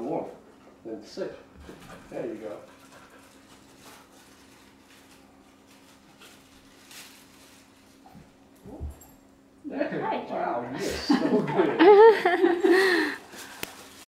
one more, then six. There you go. There, Hi, wow, yes.